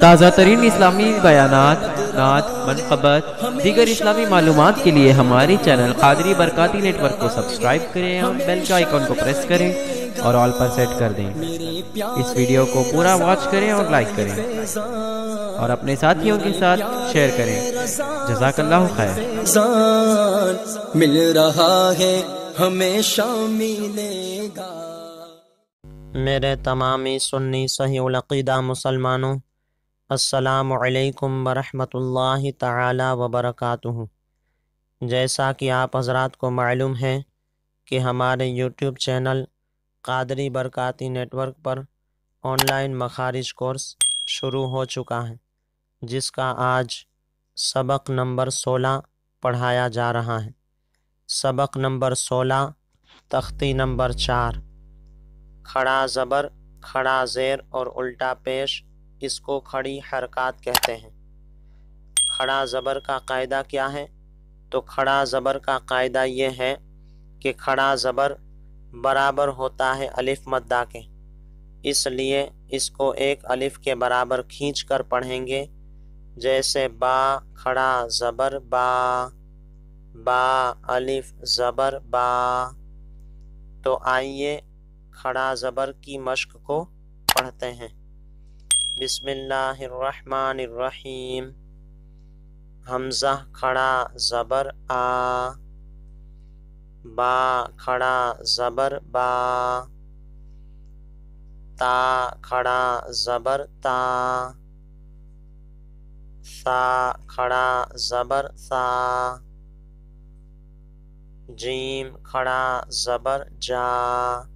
ताज़ा तरीन इस्लामी बयानात नात मनकबत दीगर इस्लामी मालूम के लिए हमारे चैनल कादरी बरकती नेटवर्क को सब्सक्राइब करें और बेल के आइकॉन को प्रेस करें और ऑल पर सेट कर दें। इस वीडियो को पूरा वॉच करें और लाइक करें और अपने साथियों के साथ शेयर करें। जजाकल्ला खैर। मिल रहा है हमेशा मिलेगा मेरे तमामी सुन्नी सही अकीदा मुसलमानों असलकम वरहमतुल्लाहि ताला जैसा कि आप हजरात को मालूम है कि हमारे YouTube channel Qadri Barkati network पर ऑनलाइन मखारिज कोर्स शुरू हो चुका है, जिसका आज सबक नंबर सोलह पढ़ाया जा रहा है। सबक नंबर सोलह, तख्ती नंबर चार। खड़ा ज़बर, खड़ा ज़ेर और उल्टा पेश इसको खड़ी हरकत कहते हैं। खड़ा ज़बर का कायदा क्या है? तो खड़ा ज़बर का कायदा ये है कि खड़ा ज़बर बराबर होता है अलिफ मद्दा के। इसलिए इसको एक अलिफ के बराबर खींच कर पढ़ेंगे। जैसे बा, खड़ा ज़बर, बा बा, अलिफ, ज़बर, बा। तो आइए खड़ा ज़बर की मश्क को पढ़ते हैं। बिस्मिल्लाहिर्रहमानिर्रहीम। हमज़ा खड़ा ज़बर आ। बा खड़ा ज़बर बा। ता खड़ा ज़बर ता। सा खड़ा ज़बर सा। जीम खड़ा ज़बर जा।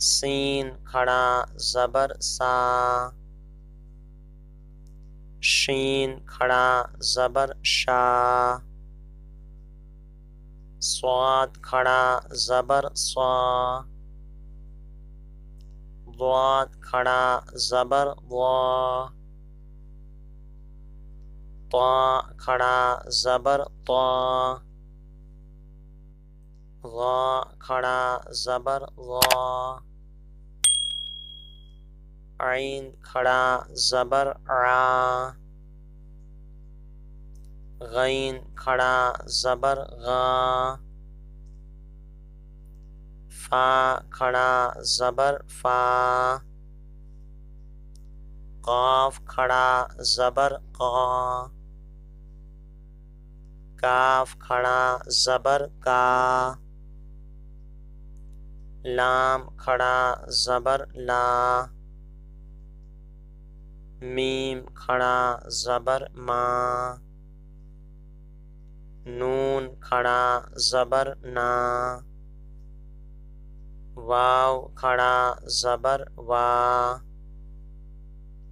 सीन, खड़ा, ज़बर, सा। शीन, खड़ा, ज़बर, शा। स्वाद, खड़ा, ज़बर, स्वा। वाद, खड़ा, ज़बर, वा। खड़ा, ज़बर ता खड़ा, ज़बर, वा। आइन खड़ा ज़बर आ गैन खड़ा ज़बर गा फा खड़ा ज़बर फा काफ खड़ा ज़बर का काफ खड़ा ज़बर का लाम खड़ा ज़बर ला मीम, खड़ा, ज़बर, मा। नून, खड़ा, ज़बर, ना। वाव, खड़ा, ज़बर, वा।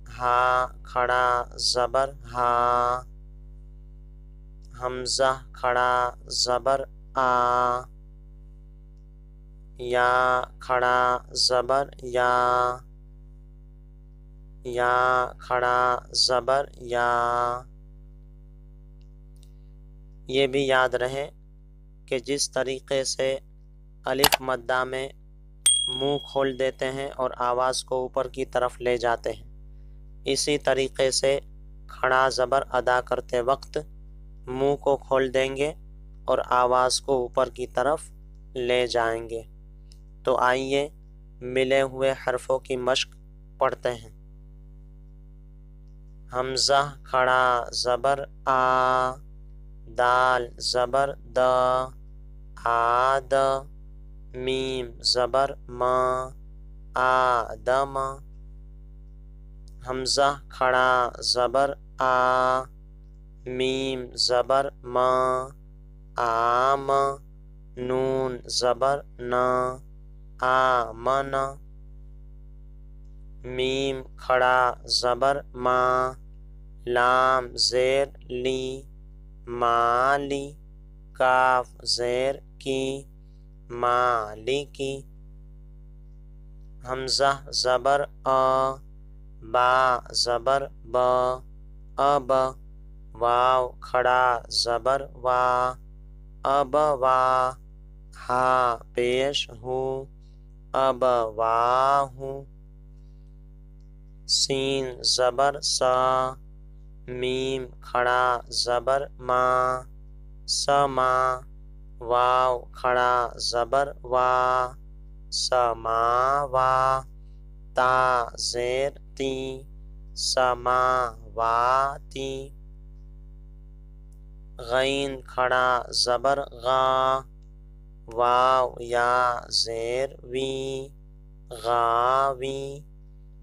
हा, खड़ा, ज़बर, हा। हमज़ा, खड़ा, ज़बर, आ। या, खड़ा, ज़बर, या। या खड़ा ज़बर या ये भी याद रहे कि जिस तरीक़े से अलिफ मद्दा में मुँह खोल देते हैं और आवाज़ को ऊपर की तरफ़ ले जाते हैं। इसी तरीक़े से खड़ा ज़बर अदा करते वक्त मुँह को खोल देंगे और आवाज़ को ऊपर की तरफ़ ले जाएँगे। तो आइए मिले हुए हरफों की मश्क पढ़ते हैं। हमज़ा, खड़ा, ज़बर, आ, दाल, ज़बर, द, आद, मीम, ज़बर, म, आ, दम, हमज़ा, खड़ा, ज़बर, आ, मीम, ज़बर, म, आम, नून, ज़बर, न, आ, मना मीम, खड़ा, ज़बर, मा, लाम, ज़ेर, ली, माली, काफ, ज़ेर, की, माली, की, हमज़ा, ज़बर, अ, बा, ज़बर, ब अब वाव, खड़ा, ज़बर, वा अब वा, हा, पेश हूँ अब वाहू सीन ज़बर सा, मीम खड़ा ज़बर मा समा वाव खड़ा ज़बर वा समा वा, ता, ज़ेर, ती समा वाती गैन खड़ा ज़बर गा, वाव या, ज़ेर, वी गावी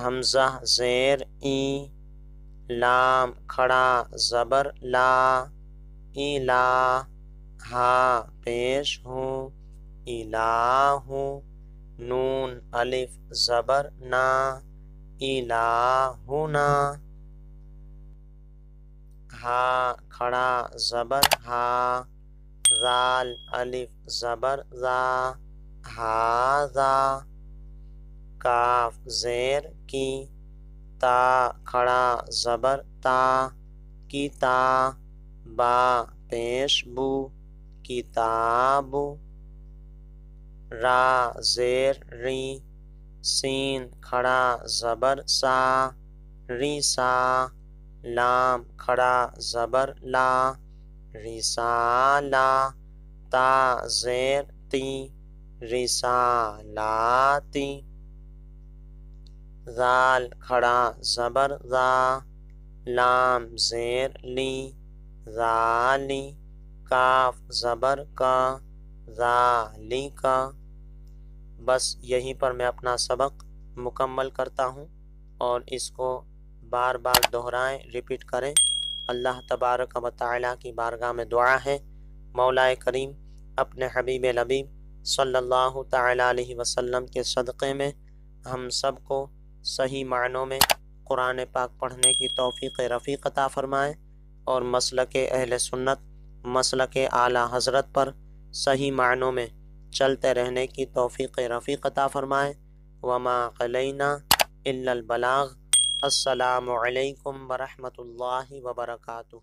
हमज़ा, ज़ेर, ई, लाम, खड़ा, ज़बर, ला इला हा, पेश हूँ इलाहू नून, अलिफ, ज़बर, ना इलाहुना हा खड़ा, ज़बर, हा, जाल, अलिफ, ज़बर, जा हाजा काफ, ज़ेर की ता, खड़ा, ज़बर, ता, की ता, बा, पेश, बू, किताबु, रा, ज़ेर, री, सीन, खड़ा, ज़बर, सा, री, सा, लाम, खड़ा, ज़बर, ला रिसाला ता, ज़ेर, ती रिसालाती जाल खड़ा ज़बर जा लाम ज़ेर ली जाली काफ ज़बर का जाली का बस यहीं पर मैं अपना सबक मुकम्मल करता हूँ और इसको बार बार दोहराएँ रिपीट करें अल्लाह तबारक व ताला की बारगाह में दुआ है मौला करीम अपने हबीब लबीब सल्लल्लाहु अलैहि वसल्लम के सदक़े में हम सबको सही मानों में कुरान पाक पढ़ने की तोफ़ी रफ़ी अता फ़रमाएँ और मसल के अहल सुन्नत मसल के आला हज़रत पर सही मानों में चलते रहने की तोफ़ी रफ़ी अता फ़रमाएँ। वमा अलैना इल्लल बलाग। अस्सलामु वबरकातुहू।